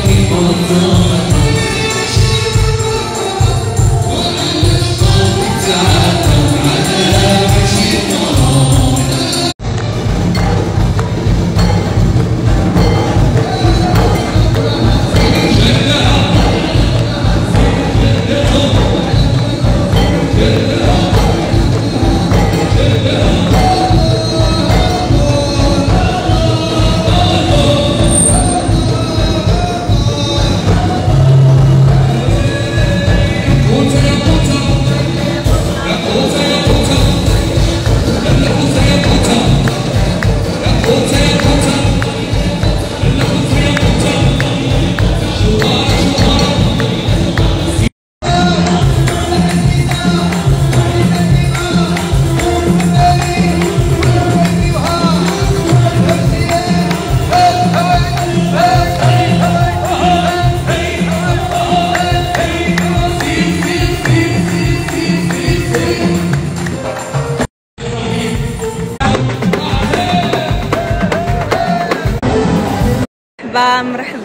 people know. مرحبا مرحبا.